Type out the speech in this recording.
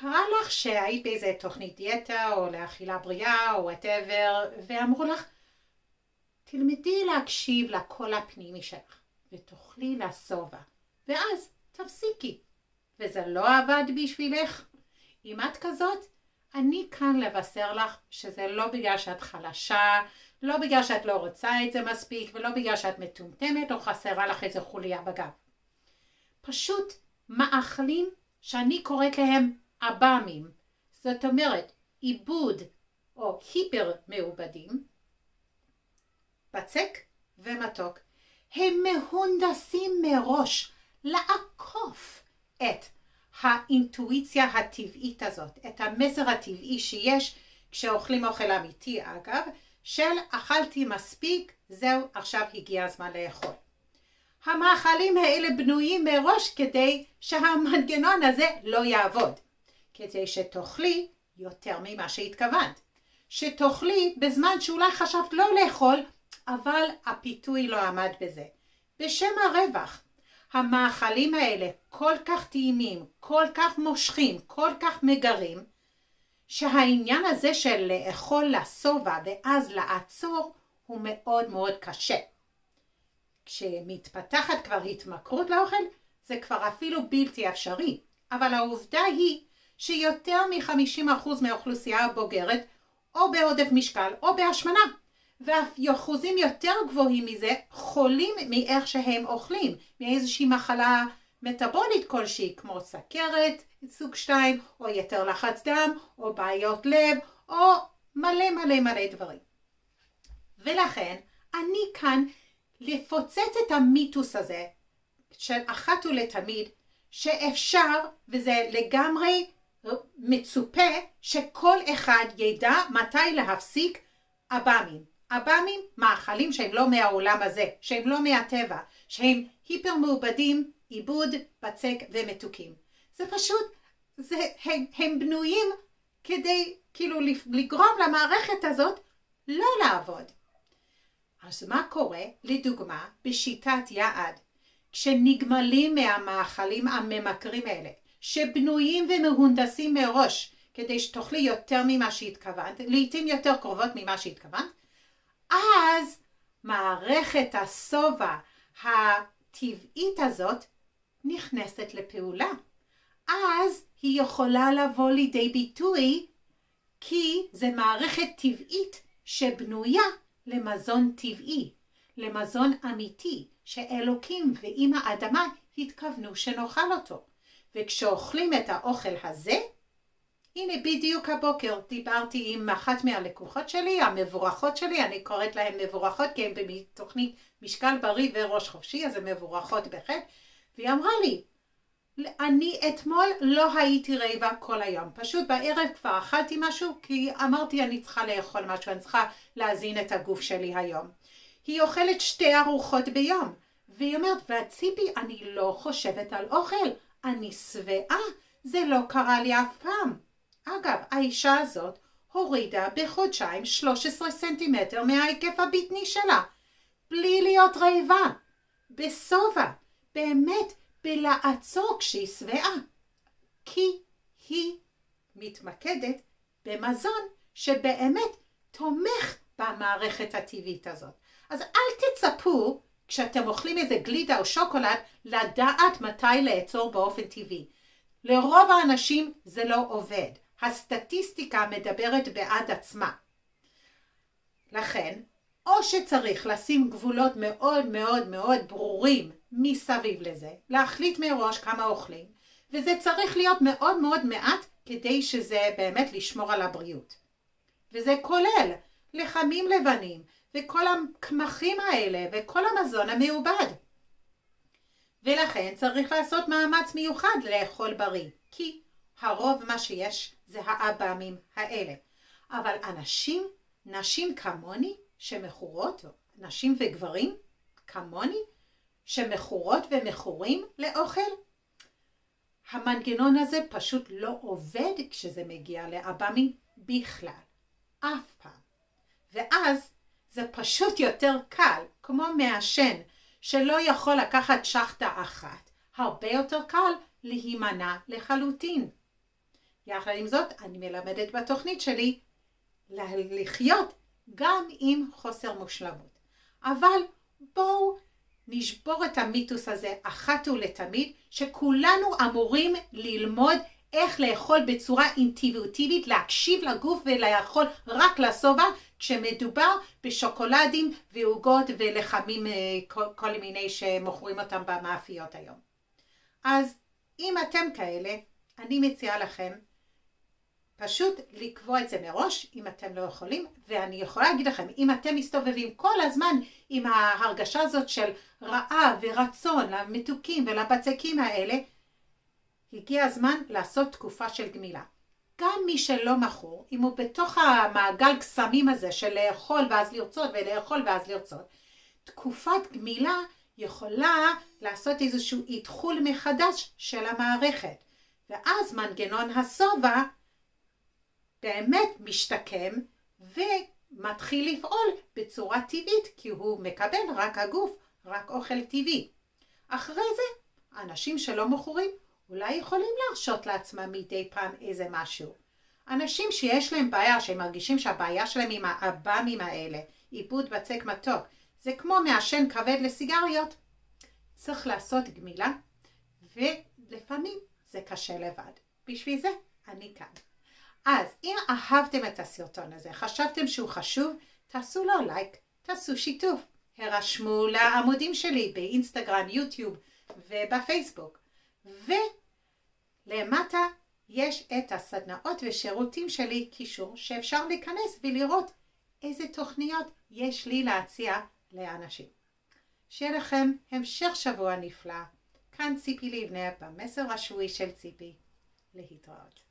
קרה לך שהיית באיזה תוכנית דיאטה או לאכילה בריאה או וואטאבר, ואמרו לך, תלמדי להקשיב לקול הפנימי שלך, ותאכלי לשובע, ואז תפסיקי. וזה לא עבד בשבילך? אם את כזאת, אני כאן לבשר לך שזה לא בגלל שאת חלשה, לא בגלל שאת לא רוצה את זה מספיק, ולא בגלל שאת מטומטמת או חסרה לך איזה חוליה בגב. פשוט מאכלים שאני קוראת להם עב"מים, זאת אומרת עיבוד או היפר מעובדים, בצק ומתוק, הם מהונדסים מראש לעקוף את האינטואיציה הטבעית הזאת, את המסר הטבעי שיש כשאוכלים אוכל אמיתי אגב, של אכלתי מספיק, זהו עכשיו הגיע הזמן לאכול. המאכלים האלה בנויים מראש כדי שהמנגנון הזה לא יעבוד, כדי שתאכלי יותר ממה שהתכוונת, שתאכלי בזמן שאולי חשבת לא לאכול, אבל הפיתוי לא עמד בזה. בשם הרווח, המאכלים האלה כל כך טעימים, כל כך מושכים, כל כך מגרים, שהעניין הזה של לאכול לשובע ואז לעצור הוא מאוד מאוד קשה. כשמתפתחת כבר התמכרות לאוכל זה כבר אפילו בלתי אפשרי, אבל העובדה היא שיותר מ-50% מהאוכלוסייה הבוגרת או בעודף משקל או בהשמנה ואף אחוזים יותר גבוהים מזה חולים מאיך שהם אוכלים, מאיזושהי מחלה מטאבולית כלשהי, כמו סכרת סוג 2, או יתר לחץ דם, או בעיות לב, או מלא מלא מלא דברים. ולכן אני כאן לפוצץ את המיתוס הזה של אחת ולתמיד שאפשר וזה לגמרי מצופה שכל אחד ידע מתי להפסיק עב"מים. עב"מים מאכלים שהם לא מהעולם הזה, שהם לא מהטבע, שהם היפר מעובדים, עיבוד, בצק ומתוקים. זה פשוט, זה, הם, הם בנויים כדי כאילו לגרום למערכת הזאת לא לעבוד. אז מה קורה, לדוגמה, בשיטת יעד, כשנגמלים מהמאכלים הממכרים האלה, שבנויים ומהונדסים מראש, כדי שתאכלי יותר ממה שהתכוונת, לעתים יותר קרובות ממה שהתכוונת, אז מערכת השובע הטבעית הזאת נכנסת לפעולה. אז היא יכולה לבוא לידי ביטוי כי זה מערכת טבעית שבנויה למזון טבעי, למזון אמיתי, שאלוקים ואימא אדמה התכוונו שנאכל אותו. וכשאוכלים את האוכל הזה, הנה בדיוק הבוקר דיברתי עם אחת מהלקוחות שלי, המבורכות שלי, אני קוראת להן מבורכות כי הן בתוכנית משקל בריא וראש חופשי, אז הן מבורכות בהחלט, והיא אמרה לי, אני אתמול לא הייתי רעבה כל היום, פשוט בערב כבר אכלתי משהו כי אמרתי אני צריכה לאכול משהו, אני צריכה להזין את הגוף שלי היום. היא אוכלת שתי ארוחות ביום, והיא אומרת, והציפי, אני לא חושבת על אוכל, אני שבעה, זה לא קרה לי אף פעם. אגב, האישה הזאת הורידה בחודשיים 13 סנטימטר מההיקף הבטני שלה, בלי להיות רעבה, בשובע, באמת בלעצור כשהיא שבעה, כי היא מתמקדת במזון שבאמת תומך במערכת הטבעית הזאת. אז אל תצפו כשאתם אוכלים איזה גלידה או שוקולד לדעת מתי לעצור באופן טבעי. לרוב האנשים זה לא עובד. הסטטיסטיקה מדברת בעד עצמה. לכן, או שצריך לשים גבולות מאוד מאוד מאוד ברורים מסביב לזה, להחליט מראש כמה אוכלים, וזה צריך להיות מאוד מאוד מעט כדי שזה באמת לשמור על הבריאות. וזה כולל לחמים לבנים וכל הקמחים האלה וכל המזון המעובד. ולכן צריך לעשות מאמץ מיוחד לאכול בריא, כי הרוב מה שיש זה האב"מים האלה. אבל אנשים, נשים כמוני, שמכורות, נשים וגברים כמוני, שמכורות ומכורים לאוכל, המנגנון הזה פשוט לא עובד כשזה מגיע לאב"מים בכלל. אף פעם. פשוט יותר קל, כמו מעשן, שלא יכול לקחת שחטה אחת. הרבה יותר קל להימנע לחלוטין. יחד עם זאת, אני מלמדת בתוכנית שלי לחיות גם עם חוסר מושלמות. אבל בואו נשבור את המיתוס הזה אחת ולתמיד, שכולנו אמורים ללמוד איך לאכול בצורה אינטיבוטיבית, להקשיב לגוף ולאכול רק לשובע, כשמדובר בשוקולדים ועוגות ולחמים אה, כל, מיני שמוכרים אותם במאפיות היום. אז אם אתם כאלה, אני מציעה לכם פשוט לקבוע את זה מראש, אם אתם לא יכולים, ואני יכולה להגיד לכם, אם אתם מסתובבים כל הזמן עם ההרגשה הזאת של רעב ורצון למתוקים ולבצקים האלה, הגיע הזמן לעשות תקופה של גמילה. גם מי שלא מכור, אם הוא בתוך המעגל קסמים הזה של לאכול ואז לרצות ולאכול ואז לרצות, תקופת גמילה יכולה לעשות איזשהו איתחול מחדש של המערכת. ואז מנגנון השובע באמת משתקם ומתחיל לפעול בצורה טבעית, כי הוא מקבל רק הגוף, רק אוכל טבעי. אחרי זה, אנשים שלא מכורים אולי יכולים להרשות לעצמם מדי פעם איזה משהו. אנשים שיש להם בעיה, שהם מרגישים שהבעיה שלהם עם האב"מים האלה, עיבוד בצק מתוק, זה כמו מעשן כבד לסיגריות. צריך לעשות גמילה, ולפעמים זה קשה לבד. בשביל זה אני כאן. אז אם אהבתם את הסרטון הזה, חשבתם שהוא חשוב, תעשו לו לייק, תעשו שיתוף, הרשמו לעמודים שלי באינסטגרם, יוטיוב ובפייסבוק. ולמטה יש את הסדנאות ושירותים שלי קישור שאפשר להיכנס ולראות איזה תוכניות יש לי להציע לאנשים. שיהיה לכם המשך שבוע נפלא. כאן ציפי לבנה במסר השבועי של ציפי. להתראות.